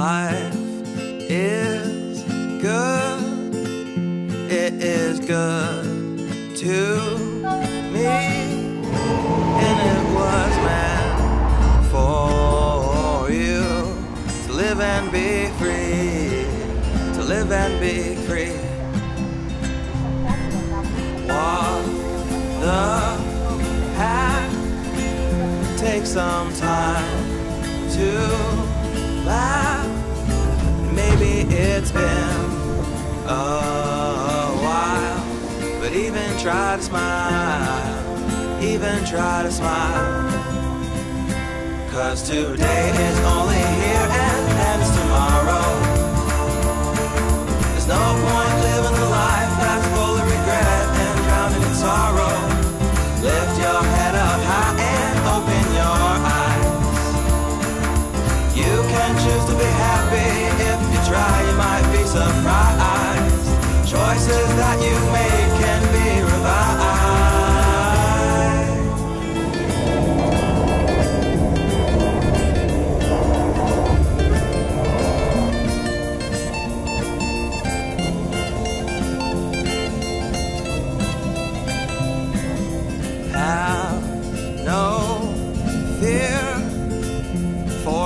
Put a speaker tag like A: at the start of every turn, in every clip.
A: Life is good. It is good to me. And it was meant for you to live and be free. To live and be free. Walk the path. Take some time to laugh. It's been a while, but even try to smile, even try to smile. Cause today is can choose to be happy if you try, you might be surprised. Choices that you make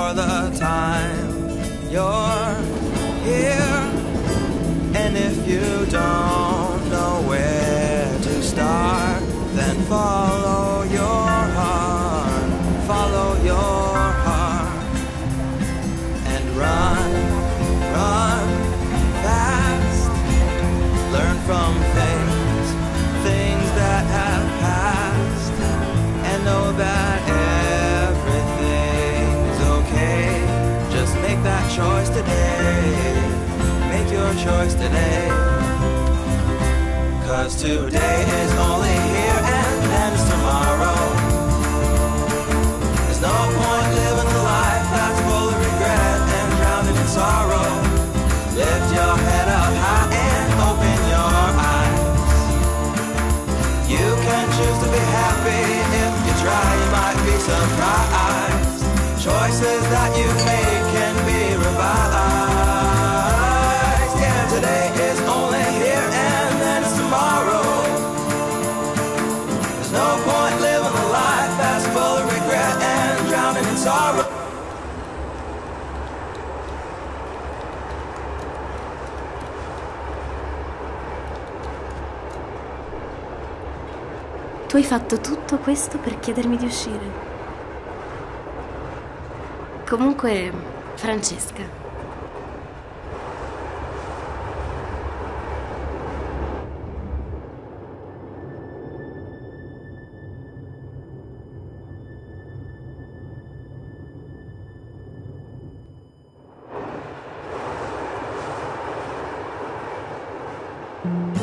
A: for the time you're here. And if you don't know where to start, then follow choice today. Cause today is only here and ends tomorrow. There's no point living a life that's full of regret and drowning in sorrow. Lift your head up high and open your eyes. You can choose to be happy if you try, you might be surprised. Choices that you make can be revised.
B: Tu hai fatto tutto questo per chiedermi di uscire. Comunque, Francesca. Mm.